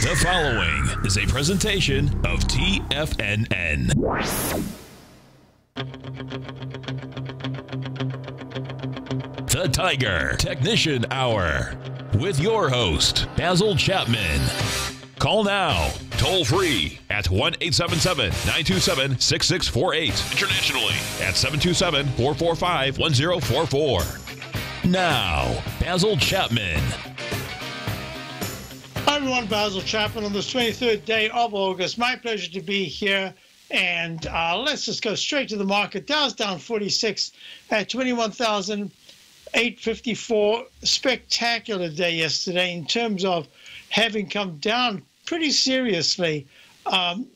The following is a presentation of TFNN. The Tiger Technician Hour with your host, Basil Chapman. Call now, toll free at 1 877 927 6648. Internationally at 727 445 1044. Now, Basil Chapman. Everyone, Basil Chapman on this 23rd day of August. My pleasure to be here. And uh, let's just go straight to the market. Dow's down 46 at 21,854. Spectacular day yesterday in terms of having come down pretty seriously. Um,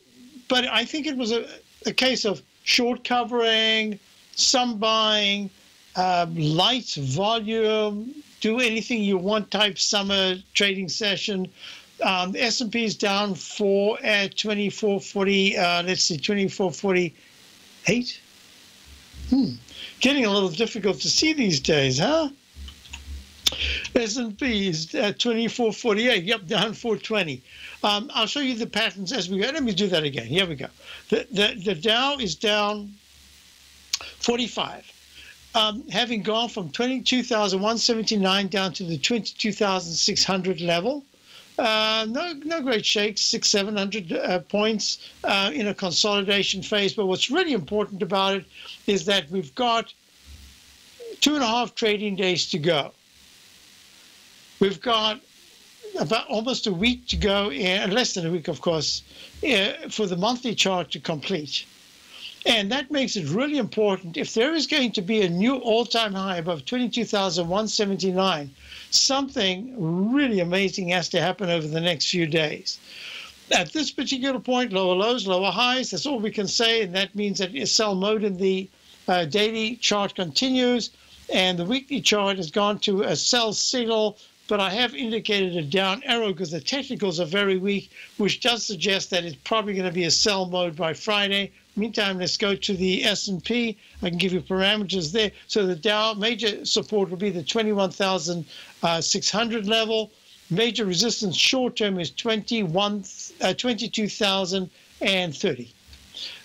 but I think it was a, a, case of short covering, some buying, uh, light volume, do anything you want type summer trading session. Um, S&P is down four at 2440. Uh, let's see, 2448. Hmm, getting a little difficult to see these days, huh? S&P is at 2448. Yep, down 420. Um, I'll show you the patterns as we go. Let me do that again. Here we go. The the, the Dow is down 45 um, having gone from 22,179 down to the 22,600 level. Uh, no, no great shakes, six, seven hundred uh, points uh, in a consolidation phase. But what's really important about it is that we've got two and a half trading days to go. We've got about almost a week to go, and less than a week, of course, uh, for the monthly chart to complete. And that makes it really important. If there is going to be a new all time high above 22,179, something really amazing has to happen over the next few days. At this particular point, lower lows, lower highs, that's all we can say. And that means that sell mode in the uh, daily chart continues. And the weekly chart has gone to a sell signal but I have indicated a down arrow because the technicals are very weak, which does suggest that it's probably going to be a sell mode by Friday. Meantime, let's go to the S&P. I can give you parameters there. So the Dow major support will be the 21,600 level. Major resistance short term is 21, uh, 22,030.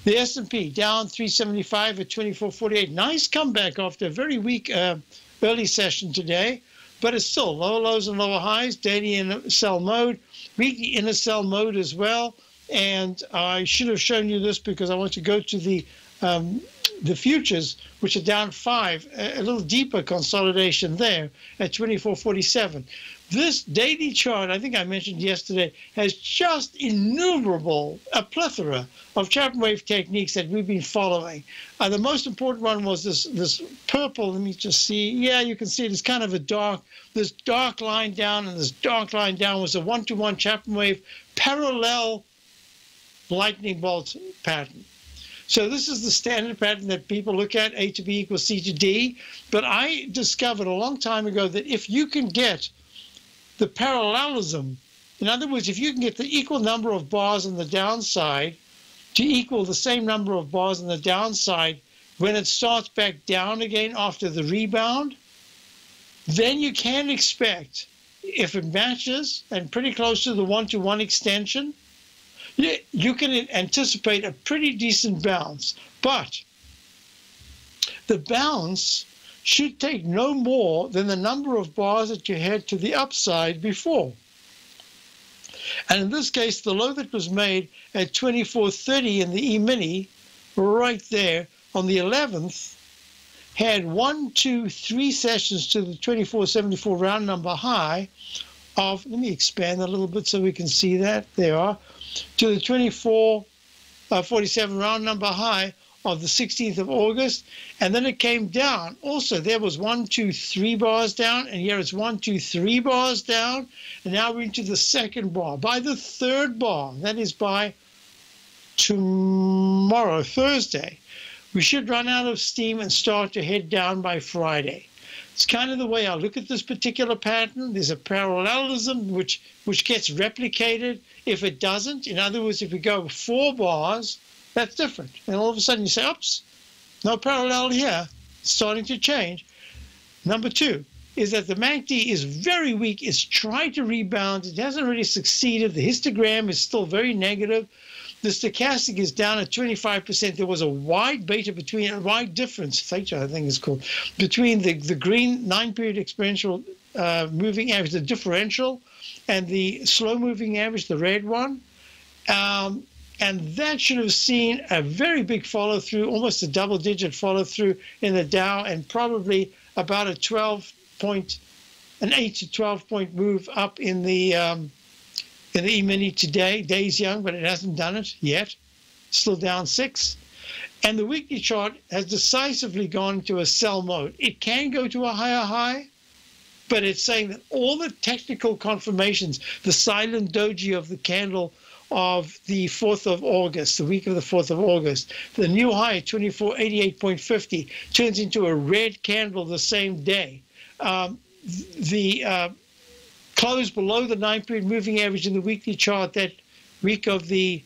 The S&P down 375 at 2448. Nice comeback after a very weak uh, early session today but it's still lower lows and lower highs, daily in sell mode, weekly in a sell mode as well. And I should have shown you this because I want to go to the um, the futures, which are down five, a, little deeper consolidation there at 24.47. This daily chart, I think I mentioned yesterday, has just innumerable, a plethora of Chapman wave techniques that we've been following. Uh, the most important one was this this purple. Let me just see. Yeah, you can see it. It's kind of a dark, this dark line down, and this dark line down was a one-to-one Chapman wave parallel lightning bolt pattern. So this is the standard pattern that people look at, A to B equals C to D. But I discovered a long time ago that if you can get the parallelism, in other words, if you can get the equal number of bars on the downside to equal the same number of bars on the downside when it starts back down again after the rebound, then you can expect, if it matches and pretty close to the one-to-one extension, you, you can anticipate a pretty decent bounce. But the bounce should take no more than the number of bars that you had to the upside before. And in this case, the low that was made at 24.30 in the E-mini, right there on the 11th, had one, two, three sessions to the 24.74 round number high of, let me expand a little bit so we can see that. There are to the 24 uh, 47 round number high of the 16th of August. And then it came down. Also, there was one, two, three bars down, and here it's one, two, three bars down. And now we're into the second bar. By the third bar, that is by tomorrow, Thursday, we should run out of steam and start to head down by Friday. It's kind of the way I look at this particular pattern. There's a parallelism which which gets replicated. If it doesn't, in other words, if we go four bars, that's different. And all of a sudden you say, oops, no parallel here. It's starting to change. Number two, is that the MACD is very weak. It's trying to rebound. It hasn't really succeeded. The histogram is still very negative. The stochastic is down at 25%. There was a wide beta between, a wide difference, theta I think it's called, between the, the green nine period exponential uh, moving average, the differential, and the slow moving average, the red one. Um, and that should have seen a very big follow through, almost a double digit follow through in the Dow, and probably about a 12 point, an 8 to 12 point move up in the um, in the E-mini today. Day's young, but it hasn't done it yet. Still down six. And the weekly chart has decisively gone to a sell mode. It can go to a higher high, but it's saying that all the technical confirmations, the silent doji of the candle of the 4th of August, the week of the 4th of August, the new high, 2488.50, turns into a red candle the same day. Um, the uh, close below the nine period moving average in the weekly chart that week of the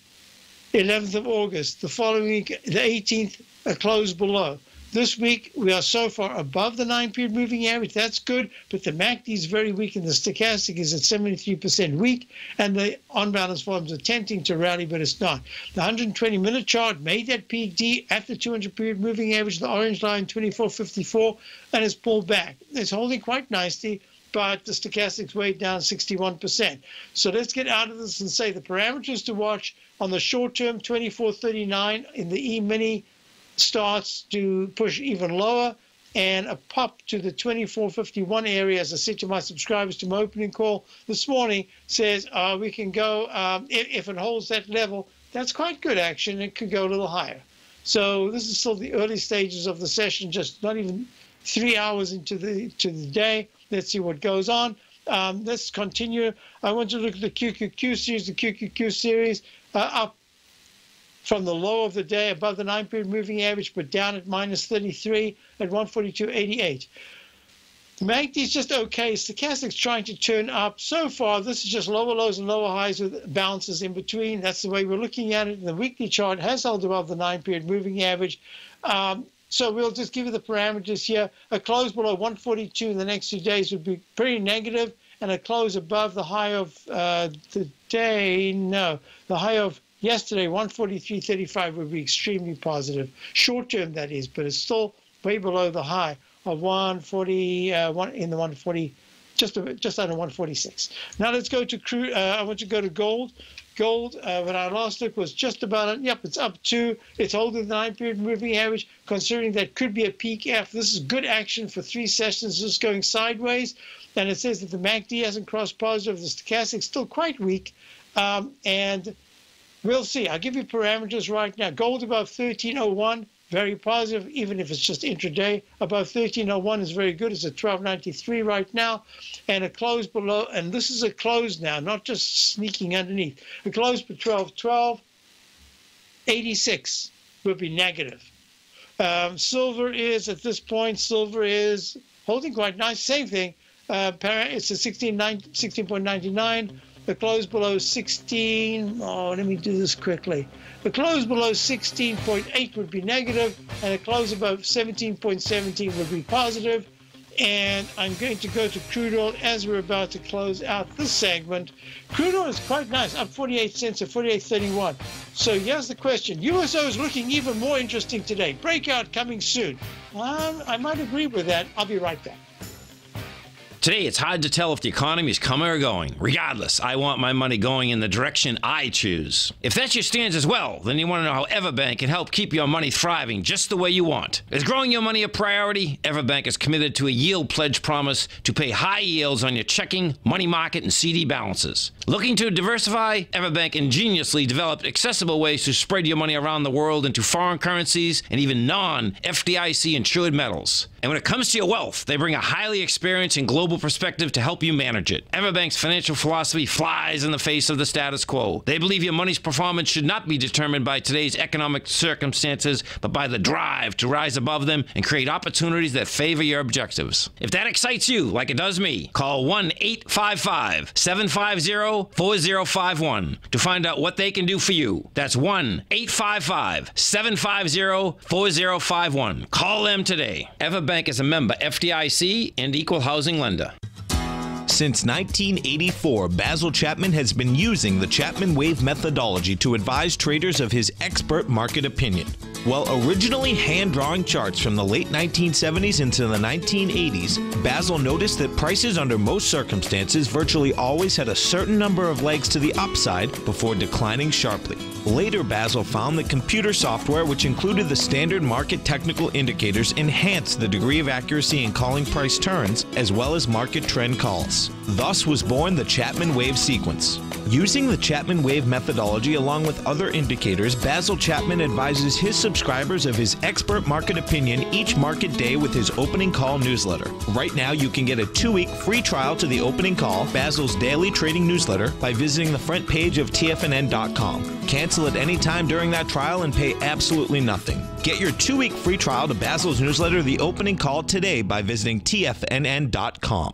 11th of August. The following week, the 18th, a close below. This week, we are so far above the nine period moving average. That's good, but the MACD is very weak and the stochastic is at 73% weak, and the on balance volumes are tempting to rally, but it's not. The 120 minute chart made that peak D at the 200 period moving average, the orange line 2454, and it's pulled back. It's holding quite nicely but the stochastic's way down 61%. So let's get out of this and say the parameters to watch on the short term 2439 in the E-mini starts to push even lower and a pop to the 2451 area, as I said to my subscribers to my opening call this morning, says uh, we can go, um, if, if, it holds that level, that's quite good action. It could go a little higher. So this is still the early stages of the session, just not even three hours into the to the day. Let's see what goes on. Um, let's continue. I want to look at the QQQ series. The QQQ series uh, up from the low of the day above the nine period moving average, but down at minus 33 at 142.88. The MACD is just okay. Stochastic's trying to turn up. So far, this is just lower lows and lower highs with bounces in between. That's the way we're looking at it. The weekly chart has held above the nine period moving average. Um, so we'll just give you the parameters here. A close below 142 in the next two days would be pretty negative, and a close above the high of uh, the day, no, the high of Yesterday, 143.35 would be extremely positive. Short term, that is, but it's still way below the high of 140 uh, one, in the 140, just just under 146. Now let's go to crude. Uh, I want to go to gold. Gold, uh, when I last looked, was just about, yep, it's up two. It's holding the nine period moving average, considering that could be a peak F. This is good action for three sessions, just going sideways. And it says that the MACD hasn't crossed positive. The stochastic still quite weak. Um, and We'll see. I'll give you parameters right now. Gold above 1301, very positive, even if it's just intraday. Above 1301 is very good. It's at 1293 right now. And a close below, and this is a close now, not just sneaking underneath. A close for 1212, 86 would be negative. Um, silver is, at this point, silver is holding quite nice. Same thing. Uh, it's a 16.99. The close below 16, oh, let me do this quickly. The close below 16.8 would be negative, and a close above 17.17 would be positive. And I'm going to go to crude oil as we're about to close out this segment. Crude oil is quite nice, up 48 cents at 48.31. So here's the question. USO is looking even more interesting today. Breakout coming soon. Um, I might agree with that. I'll be right back. Today, it's hard to tell if the economy is coming or going. Regardless, I want my money going in the direction I choose. If that's your stance as well, then you want to know how Everbank can help keep your money thriving just the way you want. Is growing your money a priority? Everbank is committed to a yield pledge promise to pay high yields on your checking, money market, and CD balances. Looking to diversify? Everbank ingeniously developed accessible ways to spread your money around the world into foreign currencies and even non FDIC insured metals. And when it comes to your wealth, they bring a highly experienced and global perspective to help you manage it. Everbank's financial philosophy flies in the face of the status quo. They believe your money's performance should not be determined by today's economic circumstances, but by the drive to rise above them and create opportunities that favor your objectives. If that excites you, like it does me, call 1 855 750 4051 to find out what they can do for you. That's 1 855 750 4051. Call them today. Everbank is a member FDIC and equal housing lender. Since 1984, Basil Chapman has been using the Chapman Wave methodology to advise traders of his expert market opinion. While originally hand drawing charts from the late 1970s into the 1980s, Basil noticed that prices under most circumstances virtually always had a certain number of legs to the upside before declining sharply. Later, Basil found that computer software, which included the standard market technical indicators, enhanced the degree of accuracy in calling price turns as well as market trend calls. Thus was born the Chapman Wave sequence. Using the Chapman Wave methodology along with other indicators, Basil Chapman advises his subscribers of his expert market opinion each market day with his opening call newsletter. Right now, you can get a two week free trial to the opening call, Basil's daily trading newsletter, by visiting the front page of TFNN.com. Cancel at any time during that trial and pay absolutely nothing. Get your two week free trial to Basil's newsletter, The Opening Call, today by visiting TFNN.com.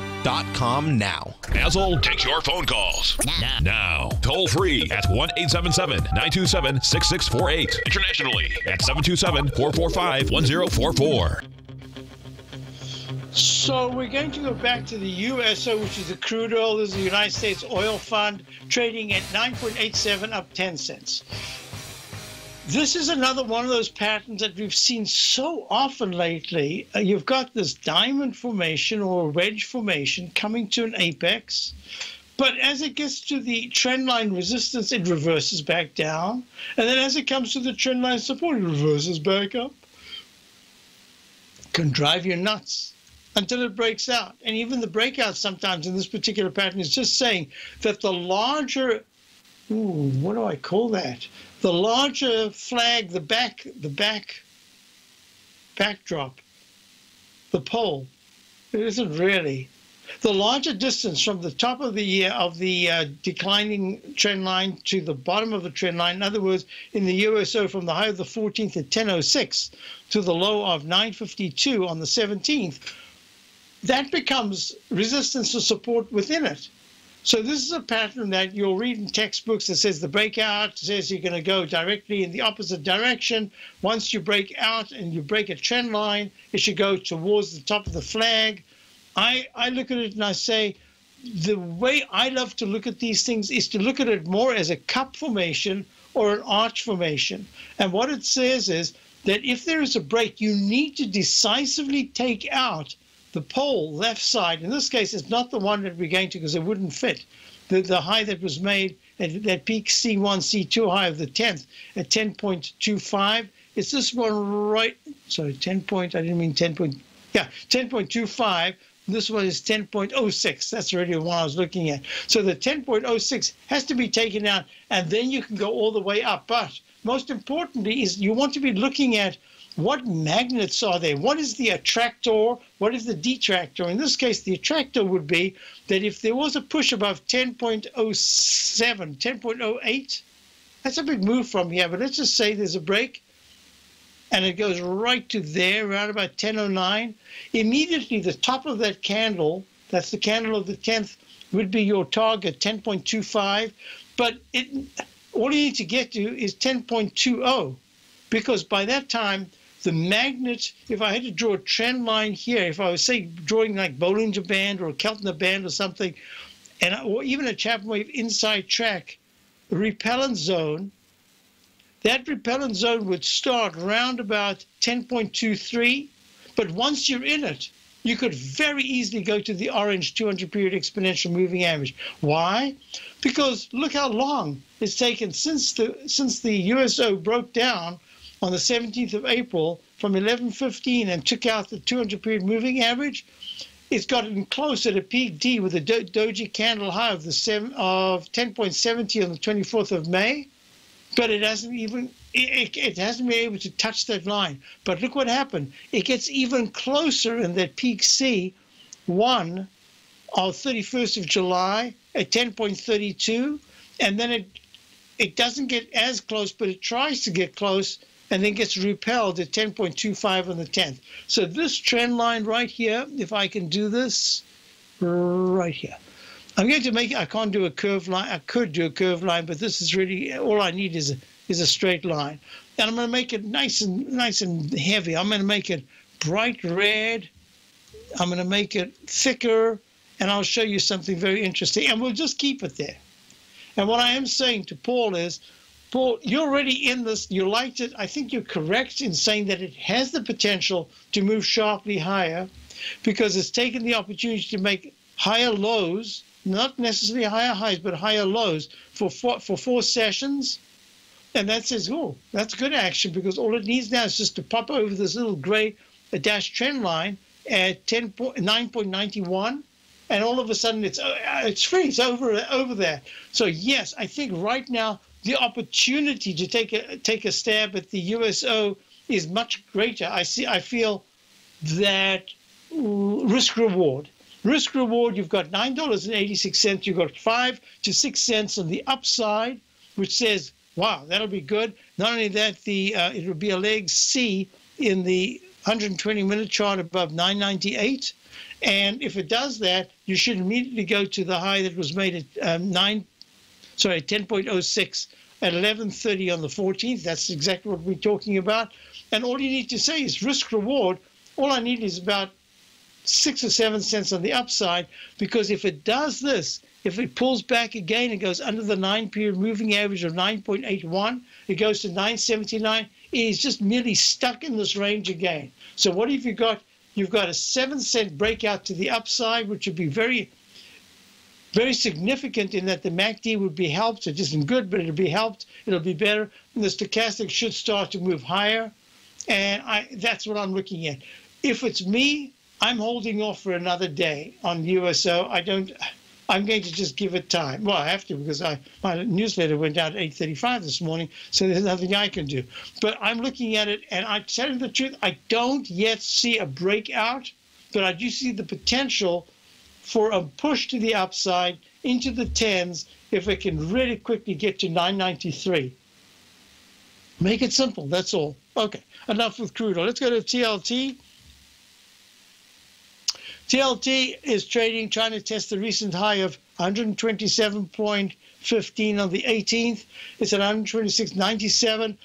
com now. Basil takes your phone calls. Now. now. Toll free at 1 877 927 6648. Internationally at 727 445 1044. So we're going to go back to the USO, which is the crude oil. This is the United States Oil Fund trading at 9.87, up 10 cents. This is another one of those patterns that we've seen so often lately. Uh, you've got this diamond formation or wedge formation coming to an apex, but as it gets to the trend line resistance, it reverses back down. And then as it comes to the trend line support, it reverses back up. Can drive you nuts until it breaks out. And even the breakout sometimes in this particular pattern is just saying that the larger, ooh, what do I call that? The larger flag, the back, the back backdrop, the pole, it isn't really. The larger distance from the top of the uh, of the uh, declining trend line to the bottom of the trend line, in other words, in the USO from the high of the 14th at 10:06 to the low of 9:52 on the 17th, that becomes resistance or support within it. So this is a pattern that you'll read in textbooks that says the breakout says you're going to go directly in the opposite direction. Once you break out and you break a trend line, it should go towards the top of the flag. I, I look at it and I say, the way I love to look at these things is to look at it more as a cup formation or an arch formation. And what it says is that if there is a break, you need to decisively take out the pole left side, in this case, is not the one that we're going to because it wouldn't fit. The, the high that was made at that peak C1, C2 high of the 10th at 10.25. It's this one right, sorry, 10 point, I didn't mean 10 point, yeah, 10.25. This one is 10.06. That's already the one I was looking at. So the 10.06 has to be taken out, and then you can go all the way up. But most importantly is you want to be looking at what magnets are there? What is the attractor? What is the detractor? In this case, the attractor would be that if there was a push above 10.07, 10.08, that's a big move from here, but let's just say there's a break and it goes right to there, around about 10.09. Immediately, the top of that candle, that's the candle of the 10th, would be your target, 10.25. But it, all you need to get to is 10.20 because by that time, the magnet, if I had to draw a trend line here, if I was, say, drawing like Bollinger Band or Keltner Band or something, and or even a Chapman Wave inside track, repellent zone, that repellent zone would start around about 10.23, but once you're in it, you could very easily go to the orange 200 period exponential moving average. Why? Because look how long it's taken since the since the USO broke down on the 17th of April from 1115 and took out the 200 period moving average. It's gotten closer to peak D with a do- doji candle high of the seven, of 10.70 on the 24th of May, but it hasn't even it, it, hasn't been able to touch that line. But look what happened. It gets even closer in that peak C, one of 31st of July at 10.32, and then it it doesn't get as close, but it tries to get close and then gets repelled at 10.25 on the 10th. So this trend line right here, if I can do this right here. I'm going to make, I can't do a curve line. I could do a curve line, but this is really, all I need is a, is a straight line. And I'm going to make it nice and nice and heavy. I'm going to make it bright red. I'm going to make it thicker, and I'll show you something very interesting. And we'll just keep it there. And what I am saying to Paul is, Paul, you're already in this. You liked it. I think you're correct in saying that it has the potential to move sharply higher because it's taken the opportunity to make higher lows, not necessarily higher highs, but higher lows for four, for four sessions and that says, oh, that's good action because all it needs now is just to pop over this little gray dash trend line at 10, 9.91 and all of a sudden it's uh, it's free it's over over there so yes i think right now the opportunity to take a take a stab at the uso is much greater i see i feel that risk reward risk reward you've got nine dollars and 86 cents you've got five to six cents on the upside which says Wow, that'll be good. Not only that, the uh, it will be a leg C in the 120 minute chart above 998. And if it does that, you should immediately go to the high that was made at um, 9, sorry, 10.06 at 11.30 on the 14th. That's exactly what we're talking about. And all you need to say is risk reward. All I need is about six or seven cents on the upside because if it does this, if it pulls back again and goes under the nine period moving average of 9.81, it goes to 979. It is just merely stuck in this range again. So what have you got? You've got a seven cent breakout to the upside, which would be very, very significant in that the MACD would be helped. It isn't good, but it'll be helped. It'll be better. And the stochastic should start to move higher. And I, that's what I'm looking at. If it's me, I'm holding off for another day on USO. I don't. I'm going to just give it time. Well, I have to because I, my newsletter went out at 8:35 this morning, so there's nothing I can do. But I'm looking at it, and I tell you the truth, I don't yet see a breakout, but I do see the potential for a push to the upside into the tens if it can really quickly get to 993. Make it simple. That's all. Okay. Enough with crude oil. Let's go to TLT. TLT is trading, trying to test the recent high of 127.15 on the 18th. It's at 126.97.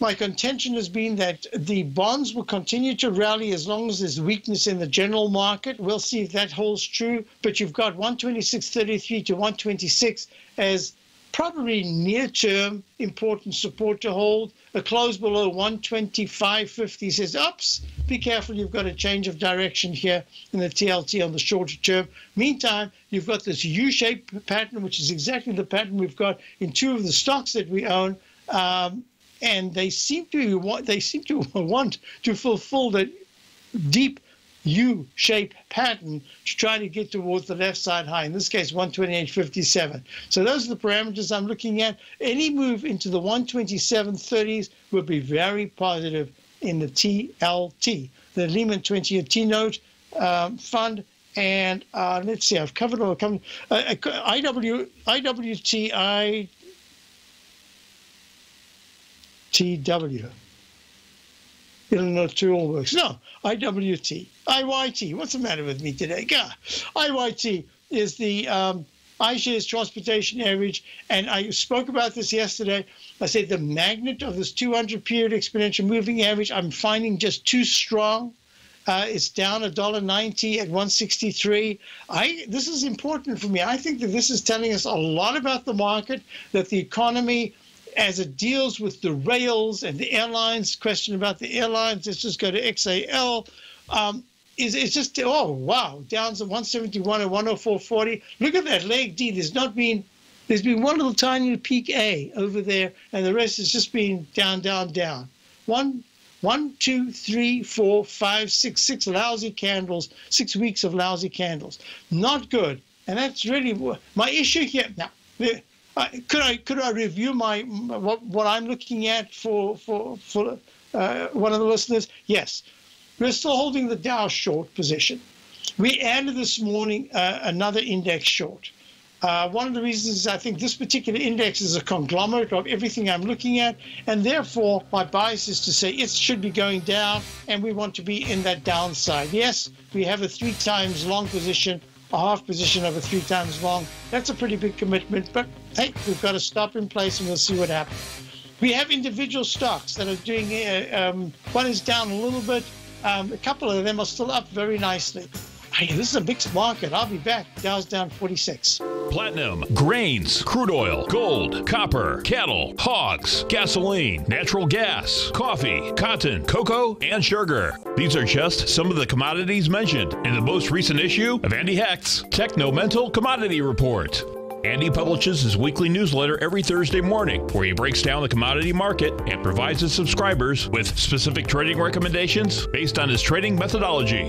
My contention has been that the bonds will continue to rally as long as there's weakness in the general market. We'll see if that holds true. But you've got 126.33 to 126 as probably near term important support to hold. A close below 125.50 says ups. Be careful, you've got a change of direction here in the TLT on the shorter term. Meantime, you've got this U-shaped pattern, which is exactly the pattern we've got in two of the stocks that we own. Um, and they seem to want they seem to want to fulfill that deep U-shaped pattern to try to get towards the left side high, in this case 128.57. So those are the parameters I'm looking at. Any move into the 127.30s would be very positive in the TLT, the Lehman 20-year T-note um, fund. And uh, let's see, I've covered all. Covered, uh, IW, IWTI, TW. Illinois Tool Works. No, IWT. IYT. What's the matter with me today? God. IYT is the um, iShares Transportation Average, and I spoke about this yesterday. I said the magnet of this 200 period exponential moving average, I'm finding just too strong. Uh, it's down $1.90 at 163. I this is important for me. I think that this is telling us a lot about the market, that the economy as it deals with the rails and the airlines, question about the airlines, let's just go to XAL. Um, is it's just oh wow, down to 171 and 104.40. Look at that leg D. There's not been there's been one little tiny peak A over there, and the rest has just been down, down, down. One, one, two, three, four, five, six, six lousy candles, six weeks of lousy candles. Not good. And that's really my issue here. Now, could I could I review my what, what I'm looking at for for for uh, one of the listeners? Yes, we're still holding the Dow short position. We added this morning uh, another index short. Uh, one of the reasons is I think this particular index is a conglomerate of everything I'm looking at, and therefore my bias is to say it should be going down, and we want to be in that downside. Yes, we have a three times long position, a half position a three times long. That's a pretty big commitment, but hey, we've got to stop in place and we'll see what happens. We have individual stocks that are doing, uh, um, one is down a little bit, um, a couple of them are still up very nicely. Hey, this is a mixed market. I'll be back. Dow's down 46. Platinum, grains, crude oil, gold, copper, cattle, hogs, gasoline, natural gas, coffee, cotton, cocoa, and sugar. These are just some of the commodities mentioned in the most recent issue of Andy Hecht's Techno Mental Commodity Report. Andy publishes his weekly newsletter every Thursday morning, where he breaks down the commodity market and provides his subscribers with specific trading recommendations based on his trading methodology.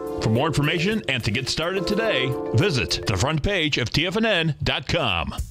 For more information and to get started today, visit the front page of TFNN.com.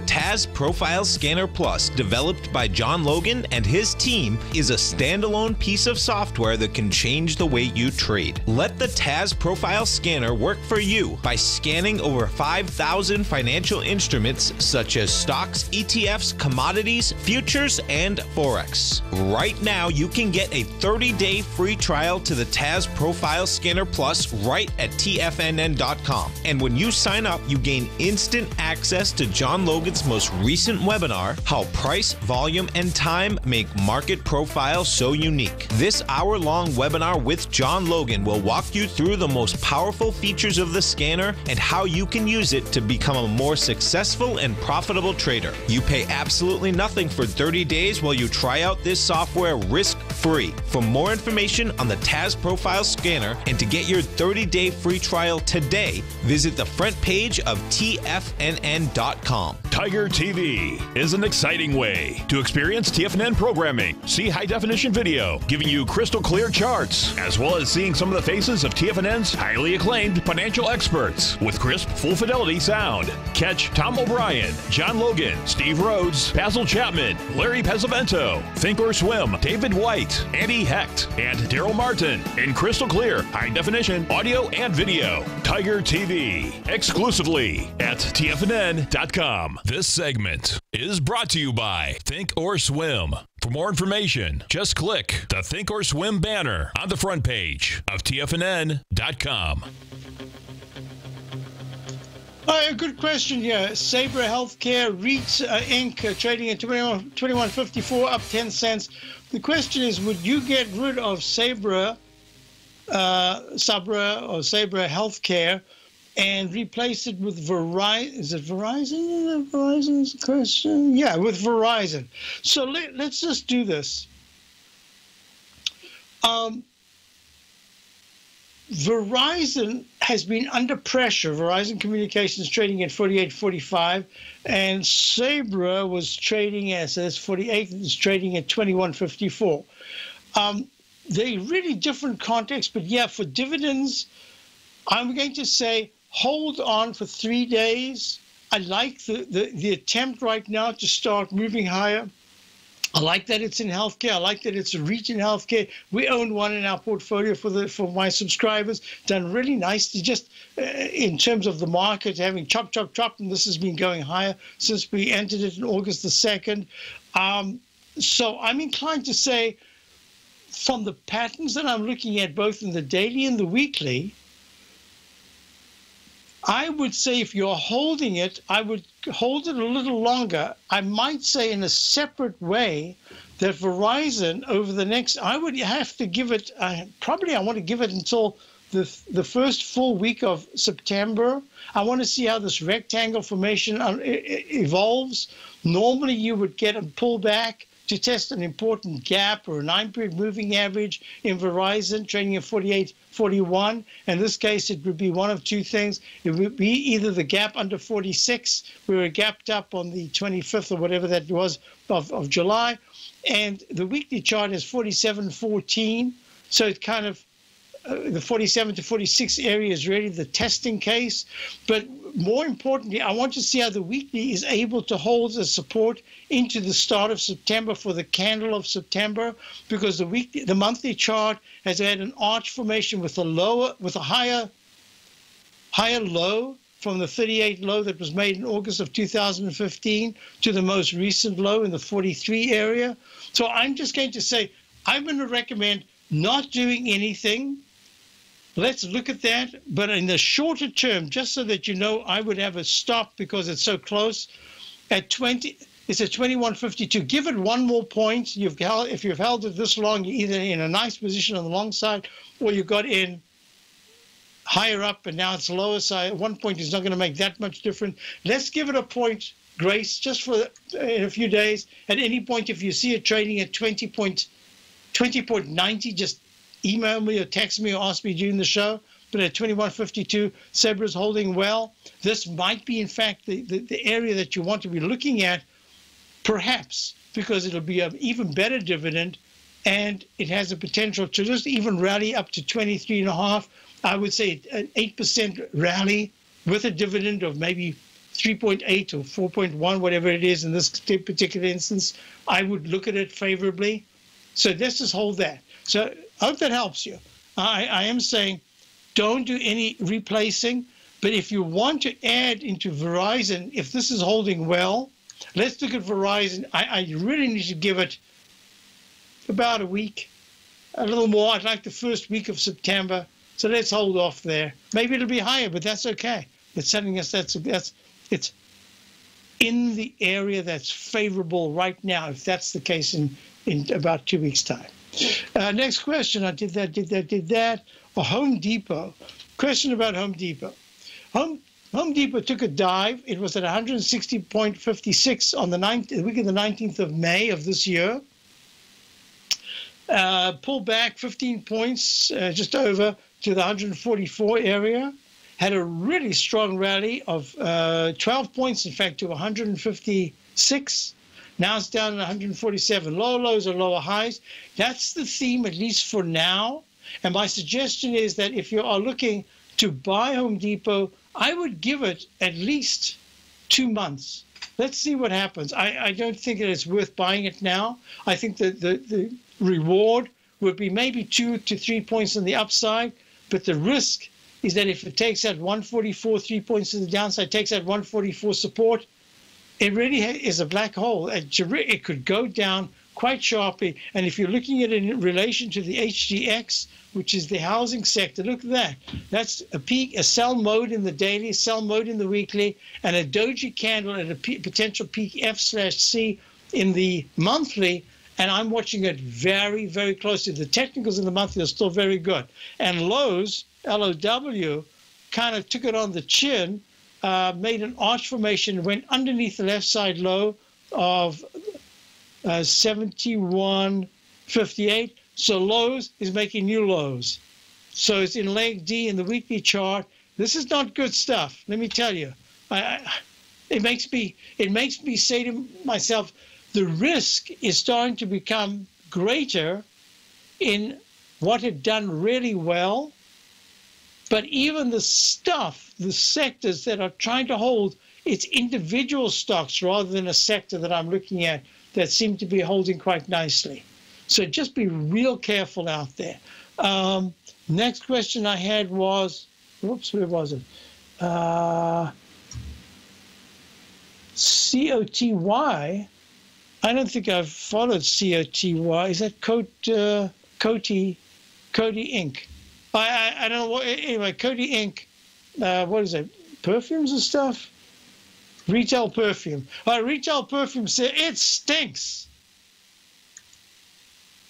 TAS Profile Scanner Plus, developed by John Logan and his team, is a standalone piece of software that can change the way you trade. Let the TAS Profile Scanner work for you by scanning over 5,000 financial instruments such as stocks, ETFs, commodities, futures, and Forex. Right now, you can get a 30 day free trial to the TAS Profile Scanner Plus right at TFNN.com. And when you sign up, you gain instant access to John Most recent webinar, How Price, Volume, and Time Make Market Profile So Unique. This hour long webinar with John Logan will walk you through the most powerful features of the scanner and how you can use it to become a more successful and profitable trader. You pay absolutely nothing for 30 days while you try out this software risk free. For more information on the TAS Profile Scanner and to get your 30 day free trial today, visit the front page of TFNN.com. Tiger TV is an exciting way to experience TFNN programming. See high definition video, giving you crystal clear charts, as well as seeing some of the faces of TFNN's highly acclaimed financial experts with crisp, full fidelity sound. Catch Tom O'Brien, John Logan, Steve Rhodes, Basil Chapman, Larry Pesavento, Think or Swim, David White, Andy Hecht, and Daryl Martin in crystal clear, high definition audio and video. Tiger TV, exclusively at TFNN.com. This segment is brought to you by Think or Swim. For more information, just click the Think or Swim banner on the front page of TFNN.com. A good question here. Sabre Healthcare REIT uh, Inc. Uh, trading at 21, 21.54, up 10 cents. The question is, would you get rid of Sabre, uh, Sabra or Sabre Healthcare and replace it with Verizon? Is it Verizon? Verizon is the question. Yeah, with Verizon. So let, us just do this. Um, Verizon has been under pressure. Verizon Communications trading at 48.45, and Sabra was trading at so that's 48 is trading at 21.54. Um, they really different context, but yeah, for dividends, I'm going to say hold on for three days. I like the, the, the attempt right now to start moving higher. I like that it's in healthcare. I like that it's a REIT in healthcare. We own one in our portfolio for the for my subscribers. Done really nicely, just uh, in terms of the market having chop chop chop, and this has been going higher since we entered it in August the second. Um, so I'm inclined to say, from the patterns that I'm looking at, both in the daily and the weekly, I would say if you're holding it, I would hold it a little longer. I might say in a separate way that Verizon over the next, I would have to give it, uh, probably I want to give it until the, the first full week of September. I want to see how this rectangle formation uh, evolves. Normally you would get a pullback to test an important gap or a nine period moving average in Verizon trading at 48, 41. In this case, it would be one of two things. It would be either the gap under 46, we were gapped up on the 25th or whatever that was of, of July, and the weekly chart is 47.14. So it kind of uh, the 47 to 46 area is really the testing case. But more importantly, I want to see how the weekly is able to hold the support into the start of September for the candle of September, because the weekly, the monthly chart has had an arch formation with a lower, with a higher, higher low from the 38 low that was made in August of 2015 to the most recent low in the 43 area. So I'm just going to say I'm going to recommend not doing anything Let's look at that. But in the shorter term, just so that you know, I would have a stop because it's so close. At 20, it's at 21.52. Give it one more point. You've held, if you've held it this long, you're either in a nice position on the long side or you got in higher up and now it's lower side. One point is not going to make that much difference. Let's give it a point, Grace, just for uh, in a few days. At any point, if you see it trading at 20 point, 20.90, just email me or text me or ask me during the show. But at 2152, is holding well. This might be, in fact, the, the, the area that you want to be looking at, perhaps, because it'll be an even better dividend and it has the potential to just even rally up to 23 and a half. I would say an 8% rally with a dividend of maybe 3.8 or 4.1, whatever it is in this particular instance. I would look at it favorably. So let's just hold that. So I hope that helps you. I, I am saying don't do any replacing, but if you want to add into Verizon, if this is holding well, let's look at Verizon. I, I really need to give it about a week, a little more. I'd like the first week of September. So let's hold off there. Maybe it'll be higher, but that's okay. It's telling us that's that's it's in the area that's favorable right now. If that's the case in in about two weeks' time. Uh, next question. I did that, did that, did that. A Home Depot. Question about Home Depot. Home Home Depot took a dive. It was at 160.56 on the, 9th, the week of the 19th of May of this year. Uh, pulled back 15 points, uh, just over to the 144 area. Had a really strong rally of uh, 12 points, in fact, to 156. Now it's down at 147. Lower lows are lower highs. That's the theme, at least for now. And my suggestion is that if you are looking to buy Home Depot, I would give it at least two months. Let's see what happens. I, I don't think that it's worth buying it now. I think that the, the reward would be maybe two to three points on the upside, but the risk is that if it takes out 144, three points to the downside, takes out 144 support, it really is a black hole. It could go down quite sharply. And if you're looking at it in relation to the HDX, which is the housing sector, look at that. That's a peak, a sell mode in the daily, sell mode in the weekly, and a doji candle at a potential peak F slash C in the monthly. And I'm watching it very, very closely. The technicals in the monthly are still very good. And Lowe's, LOW, kind of took it on the chin uh, made an arch formation, went underneath the left side low of uh, 71.58. So Lowe's is making new lows. So it's in leg D in the weekly chart. This is not good stuff. Let me tell you. I, I, it makes me it makes me say to myself, the risk is starting to become greater in what had done really well But even the stuff, the sectors that are trying to hold its individual stocks rather than a sector that I'm looking at that seem to be holding quite nicely. So just be real careful out there. Um, next question I had was, whoops, where was it? Uh, COTY. I don't think I've followed COTY. Is that Cote, uh, Coty, Coty Inc.? I, I, I don't know what. Anyway, Coty Inc. Uh, what is it? Perfumes and stuff. Retail perfume. Uh, retail perfume said it stinks.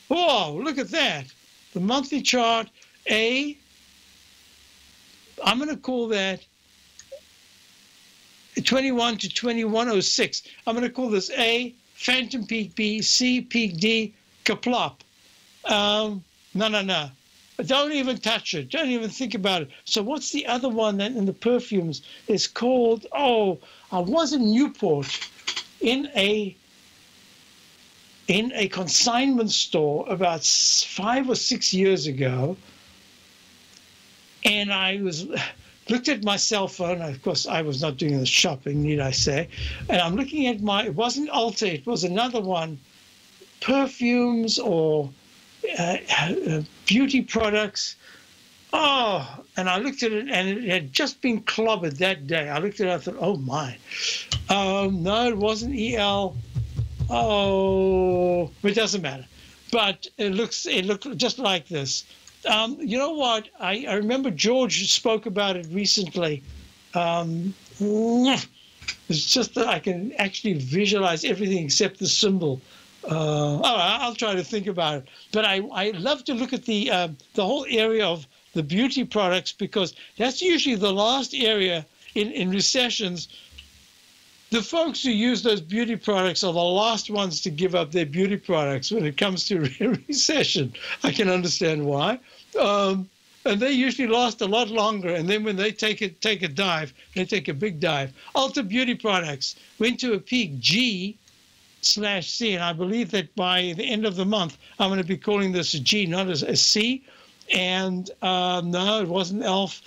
Whoa! Look at that. The monthly chart. A. I'm going to call that 21 to 2106. I'm going to call this A, Phantom Peak B, C, Peak D, Kaplop. Um, no, no, no. Don't even touch it. Don't even think about it. So what's the other one that in the perfumes is called? Oh, I was in Newport in a in a consignment store about five or six years ago, and I was looked at my cell phone. Of course, I was not doing the shopping, need I say? And I'm looking at my. It wasn't Ulta. It was another one, perfumes or uh, uh, beauty products. Oh, and I looked at it, and it had just been clobbered that day. I looked at it, I thought, oh my. Um, no, it wasn't EL. Oh, it doesn't matter. But it looks, it looked just like this. Um, you know what? I, I, remember George spoke about it recently. Um, it's just that I can actually visualize everything except the symbol. Uh, I'll try to think about it. But I, I love to look at the uh, the whole area of the beauty products because that's usually the last area in, in recessions. The folks who use those beauty products are the last ones to give up their beauty products when it comes to recession. I can understand why. Um, and they usually last a lot longer. And then when they take it, take a dive, they take a big dive. Ulta Beauty Products went to a peak G slash C, and I believe that by the end of the month, I'm going to be calling this a G, not as a C. And uh, no, it wasn't ELF,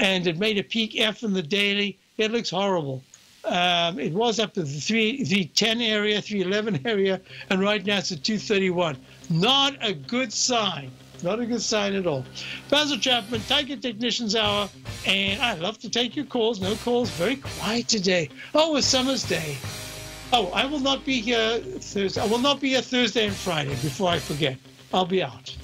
and it made a peak F in the daily. It looks horrible. Um, it was up to the 3, 310 area, 311 area, and right now it's at 231. Not a good sign. Not a good sign at all. Basil Chapman, Tiger Technicians Hour, and I love to take your calls. No calls, very quiet today. Oh, it's Summer's Day. Oh, I will not be here Thursday. I will not be here Thursday and Friday before I forget. I'll be out.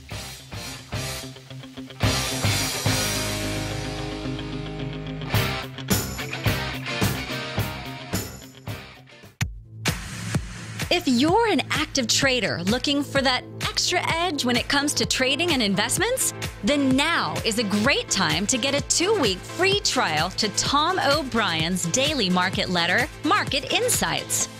If you're an active trader looking for that extra edge when it comes to trading and investments, then now is a great time to get a two week free trial to Tom O'Brien's daily market letter, Market Insights.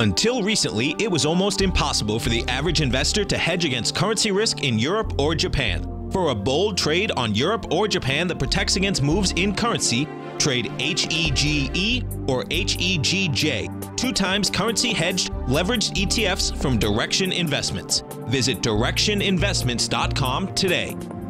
Until recently, it was almost impossible for the average investor to hedge against currency risk in Europe or Japan. For a bold trade on Europe or Japan that protects against moves in currency, trade HEGE or HEGJ, two times currency hedged leveraged ETFs from Direxion Investments. Visit direxioninvestments.com today.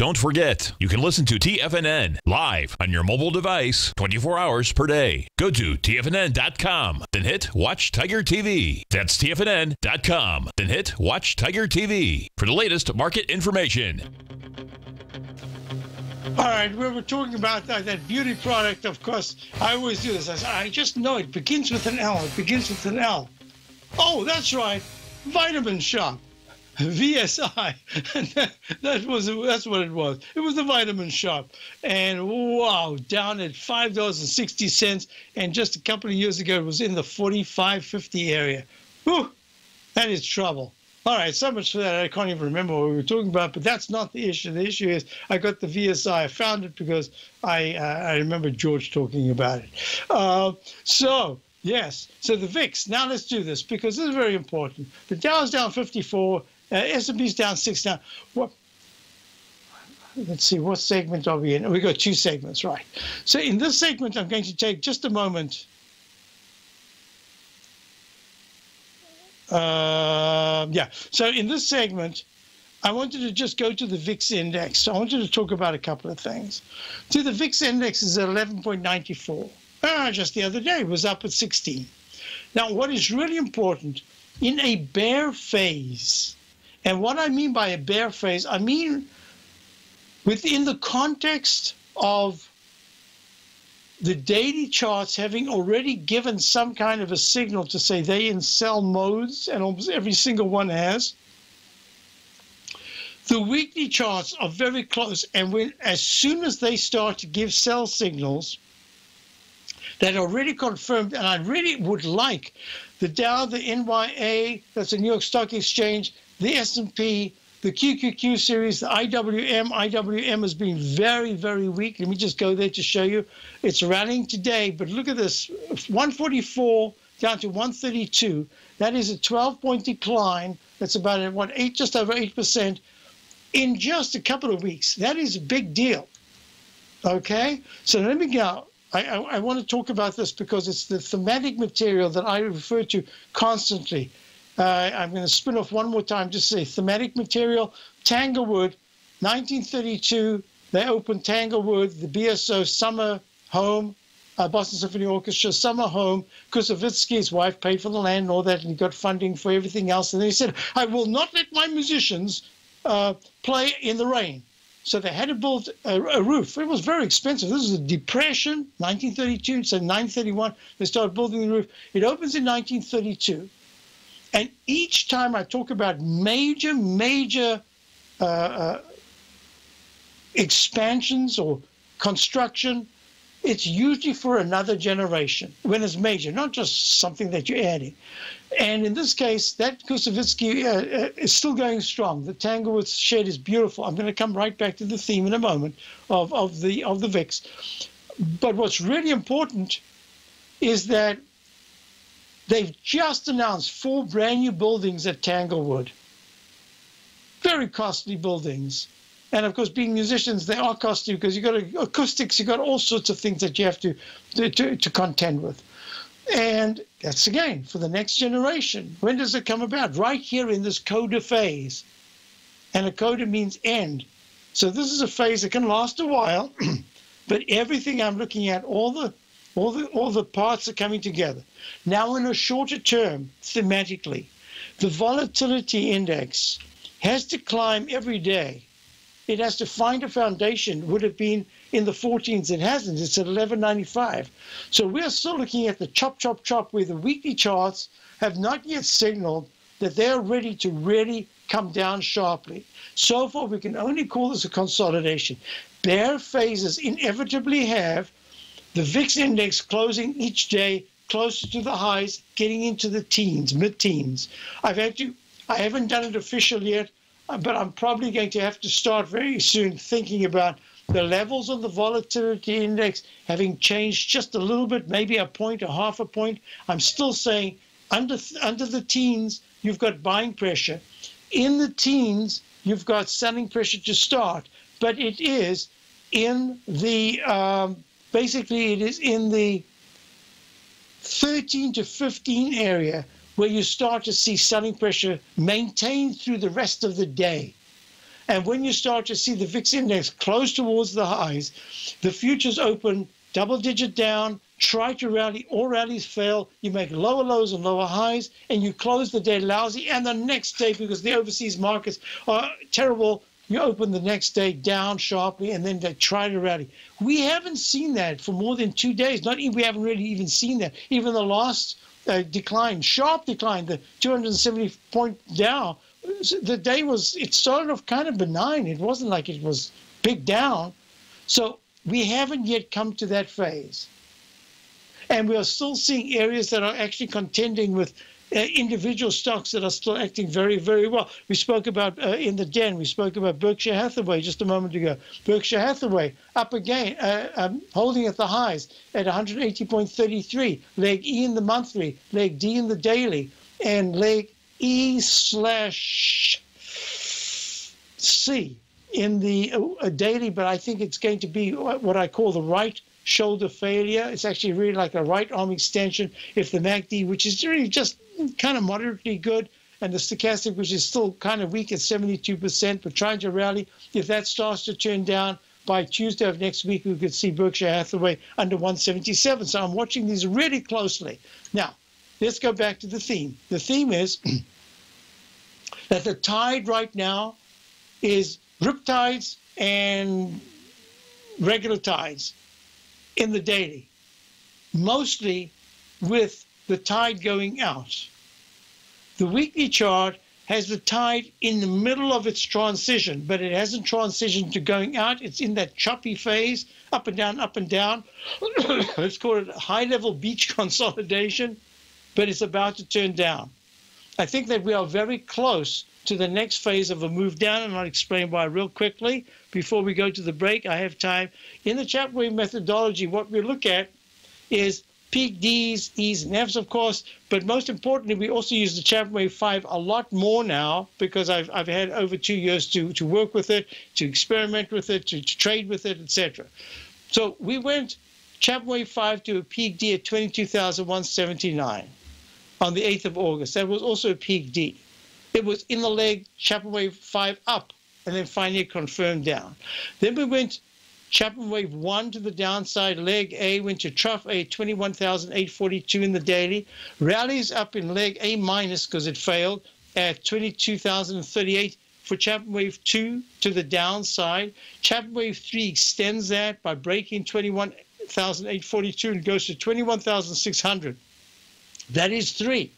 Don't forget, you can listen to TFNN live on your mobile device 24 hours per day. Go to TFNN.com, then hit Watch Tiger TV. That's TFNN.com, then hit Watch Tiger TV for the latest market information. All right, we were talking about that, that beauty product. Of course, I always do this. I, I just know it begins with an L. It begins with an L. Oh, that's right, Vitamin Shoppe. VSI. that, was that's what it was. It was the Vitamin Shoppe, and wow, down at five dollars and sixty cents. And just a couple of years ago, it was in the 45, 50 area. Whew, that is trouble. All right, so much for that. I can't even remember what we were talking about, but that's not the issue. The issue is I got the VSI. I found it because I uh, I remember George talking about it. Uh, so yes, so the VIX. Now let's do this because this is very important. The Dow's down 54. Uh, S&P's down six now. What? Let's see, what segment are we in? We got two segments, right? So in this segment, I'm going to take just a moment. Uh, yeah. So in this segment, I wanted to just go to the VIX index. So I wanted to talk about a couple of things. So the VIX index is at 11.94. Ah, just the other day, it was up at 16. Now, what is really important in a bear phase, and what I mean by a bear phase, I mean within the context of the daily charts having already given some kind of a signal to say they in sell modes, and almost every single one has. The weekly charts are very close, and when as soon as they start to give sell signals that are already confirmed, and I really would like the Dow, the NYA, that's the New York Stock Exchange, the S&P, the QQQ series, the IWM. IWM has been very, very weak. Let me just go there to show you. It's rallying today, but look at this 144 down to 132. That is a 12 point decline. That's about what eight, just over eight percent in just a couple of weeks. That is a big deal. Okay, so let me go. I, I, I want to talk about this because it's the thematic material that I refer to constantly. Uh, I'm going to spin off one more time, just to say thematic material. Tanglewood, 1932, they opened Tanglewood, the BSO summer home, uh, Boston Symphony Orchestra summer home. Koussevitzky, his wife, paid for the land and all that, and he got funding for everything else. And they said, I will not let my musicians uh, play in the rain. So they had to build a, a, roof. It was very expensive. This is a depression, 1932. So 931, they started building the roof. It opens in 1932. And each time I talk about major, major uh, uh, expansions or construction, it's usually for another generation when it's major, not just something that you're adding. And in this case, that Koussevitzky uh, uh, is still going strong. The Tanglewood shed is beautiful. I'm going to come right back to the theme in a moment of, of the of the VIX. But what's really important is that They've just announced four brand new buildings at Tanglewood. Very costly buildings. And of course, being musicians, they are costly because you've got acoustics, you've got all sorts of things that you have to, to, to, contend with. And that's again for the next generation. When does it come about? Right here in this coda phase. And a coda means end. So this is a phase that can last a while, but everything I'm looking at, all the all the all the parts are coming together. Now in a shorter term, thematically, the volatility index has to climb every day. It has to find a foundation. Would have been in the 14s. It hasn't. It's at 1195. So we're still looking at the chop, chop, chop, where the weekly charts have not yet signaled that they're ready to really come down sharply. So far, we can only call this a consolidation. Bear phases inevitably have the VIX index closing each day closer to the highs, getting into the teens, mid-teens. I've had to, I haven't done it official yet, uh, but I'm probably going to have to start very soon thinking about the levels of the volatility index having changed just a little bit, maybe a point or half a point. I'm still saying under under the teens, you've got buying pressure. In the teens, you've got selling pressure to start, but it is in the um, basically it is in the 13 to 15 area where you start to see selling pressure maintained through the rest of the day. And when you start to see the VIX index close towards the highs, the futures open double digit down, try to rally, all rallies fail. You make lower lows and lower highs, and you close the day lousy. And the next day, because the overseas markets are terrible, you open the next day down sharply, and then they try to rally. We haven't seen that for more than two days. Not even we haven't really even seen that. Even the last uh, decline, sharp decline, the 270 point down. The day was it started off kind of benign. It wasn't like it was big down. So we haven't yet come to that phase. And we are still seeing areas that are actually contending with individual stocks that are still acting very, very well. We spoke about uh, in the den, we spoke about Berkshire Hathaway just a moment ago. Berkshire Hathaway up again, uh, um, holding at the highs at 180.33, leg E in the monthly, leg D in the daily, and leg E slash C in the uh, daily, but I think it's going to be what I call the right shoulder failure. It's actually really like a right arm extension. If the MACD, which is really just kind of moderately good, and the stochastic, which is still kind of weak at 72%, but trying to rally, if that starts to turn down, by Tuesday of next week, we could see Berkshire Hathaway under 177. So I'm watching these really closely. Now, let's go back to the theme. The theme is that the tide right now is riptides and regular tides in the daily, mostly with the tide going out. The weekly chart has the tide in the middle of its transition, but it hasn't transitioned to going out. It's in that choppy phase, up and down, up and down. Let's call it high level beach consolidation, but it's about to turn down. I think that we are very close to the next phase of a move down, and I'll explain why real quickly. Before we go to the break, I have time. In the Chapman methodology, what we look at is peak Ds, E's, and F's, of course, but most importantly, we also use the Chapman Wave 5 a lot more now because I've, I've had over two years to, to work with it, to experiment with it, to, to trade with it, etc. So we went Chapman Wave 5 to a peak D at 22,179 on the 8th of August. That was also a peak D. It was in the leg, Chapman Wave 5 up, and then finally confirmed down. Then we went Chapman wave one to the downside. Leg A went to trough A, 21,842 in the daily. Rallies up in leg A minus because it failed at 22,038 for Chapman wave two to the downside. Chapman wave three extends that by breaking 21,842 and goes to 21,600. That is three.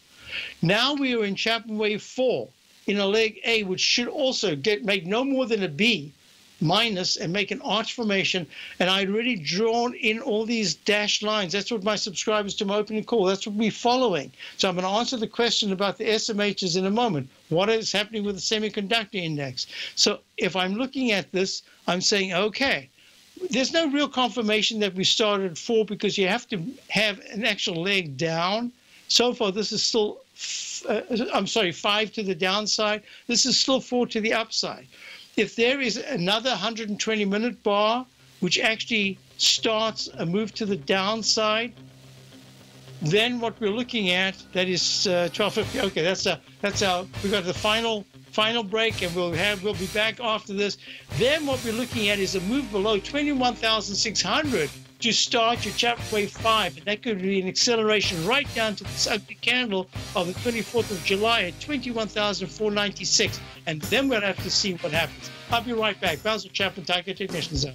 Now we are in Chapman wave four in a leg A, which should also get make no more than a B minus and make an arch formation. And I'd already drawn in all these dashed lines. That's what my subscribers to my opening call, that's what we're following. So I'm going to answer the question about the SMHs in a moment. What is happening with the semiconductor index? So if I'm looking at this, I'm saying, okay, there's no real confirmation that we started four because you have to have an actual leg down. So far, this is still, uh, I'm sorry, five to the downside. This is still four to the upside. If there is another 120 minute bar, which actually starts a move to the downside, then what we're looking at that is uh, 1250. Okay, that's a that's our We've got the final final break, and we'll have we'll be back after this. Then what we're looking at is a move below 21,600 to start your Chapman wave five, and that could be an acceleration right down to this ugly candle of the 24th of July at 21,496, and then we'll have to see what happens. I'll be right back. Basil Chapman, Tiger Technician Zone.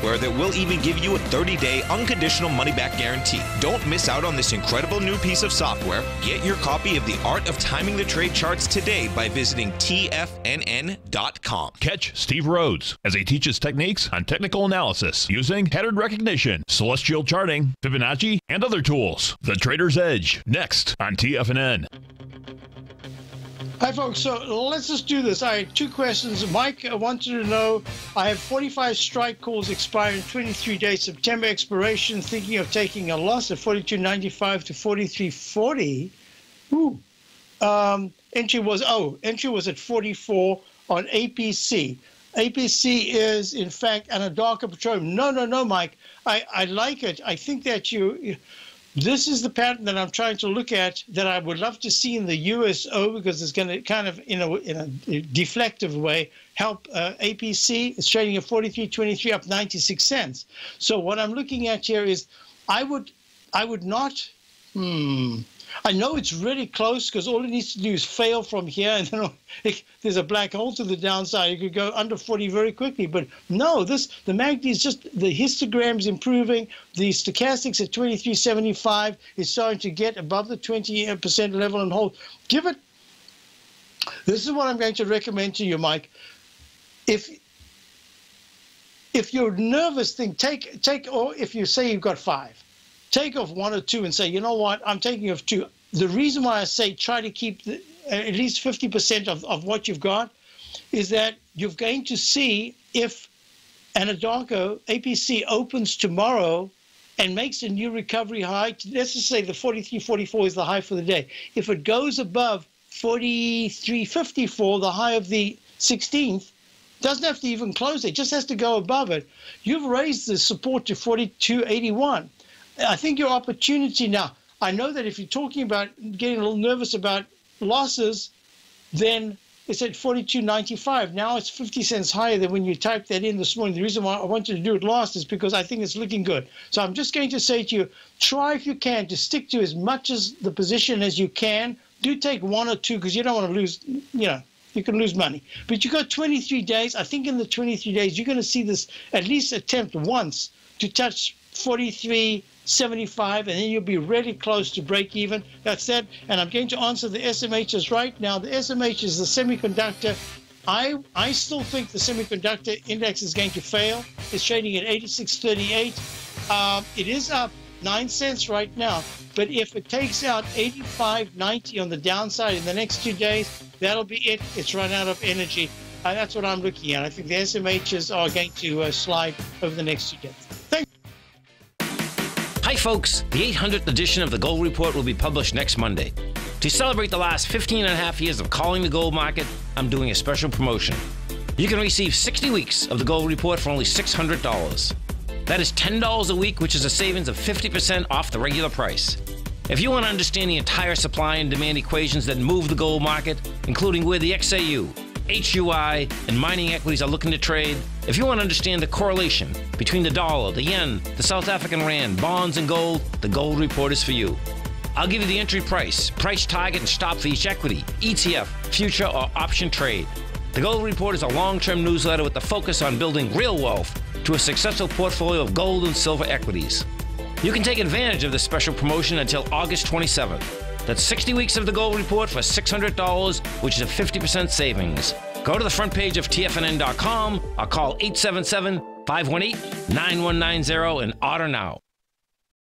that will even give you a 30 day unconditional money back guarantee. Don't miss out on this incredible new piece of software. Get your copy of The Art of Timing the Trade Charts today by visiting TFNN.com. Catch Steve Rhodes as he teaches techniques on technical analysis using pattern recognition, celestial charting, Fibonacci, and other tools. The Trader's Edge, next on TFNN. Hi, folks. So let's just do this. I had two questions. Mike I wanted to know I have 45 strike calls expiring 23 days, September expiration, thinking of taking a loss at 42.95 to 43.40. Ooh. Um, entry was, oh, entry was at 44 on APC. APC is, in fact, Anadarko Petroleum. No, no, no, Mike. I, I like it. I think that you this is the pattern that I'm trying to look at that I would love to see in the USO because it's going to kind of, in a, in a deflective way, help uh, APC. It's trading at 43.23 up 96 cents. So what I'm looking at here is I would, I would not, hmm, I know it's really close because all it needs to do is fail from here, and then it, there's a black hole to the downside. You could go under 40 very quickly. But no, this the MACD is just the histogram's improving. The stochastics at 23.75 is starting to get above the 20% level and hold. Give it. This is what I'm going to recommend to you, Mike. If if you're nervous, think take take or if you say you've got five take off one or two and say, you know what, I'm taking off two. The reason why I say try to keep the, at least 50% of, of what you've got, is that you're going to see if Anadarko APC opens tomorrow and makes a new recovery high. Let's just say the 43.44 is the high for the day. If it goes above 43.54, the high of the 16th, doesn't have to even close it, just has to go above it. You've raised the support to 42.81. I think your opportunity now. I know that if you're talking about getting a little nervous about losses, then it's at 42.95. Now it's 50 cents higher than when you typed that in this morning. The reason why I wanted to do it last is because I think it's looking good. So I'm just going to say to you, try if you can to stick to as much as the position as you can. Do take one or two because you don't want to lose, you know, you can lose money. But you've got 23 days. I think in the 23 days, you're going to see this at least attempt once to touch 43, 75, and then you'll be really close to break even. That's it. And I'm going to answer the SMHs right now. The SMH is the semiconductor. I I still think the semiconductor index is going to fail. It's trading at 86.38. Um, it is up nine cents right now. But if it takes out 85.90 on the downside in the next two days, that'll be it. It's run out of energy. Uh, that's what I'm looking at. I think the SMHs are going to uh, slide over the next two days. Folks. The 800th edition of the Gold Report will be published next Monday. To celebrate the last 15 and a half years of calling the gold market, I'm doing a special promotion. You can receive 60 weeks of the Gold Report for only $600. That is $10 a week, which is a savings of 50% off the regular price. If you want to understand the entire supply and demand equations that move the gold market, including where the XAU, HUI, and mining equities are looking to trade, if you want to understand the correlation between the dollar, the yen, the South African rand, bonds, and gold, the Gold Report is for you. I'll give you the entry price, price target, and stop for each equity, ETF, future, or option trade. The Gold Report is a long term newsletter with the focus on building real wealth to a successful portfolio of gold and silver equities. You can take advantage of this special promotion until August 27th. That's 60 weeks of the Gold Report for $600, which is a 50% savings. Go to the front page of TFNN.com or call 877 518 9190 and order now.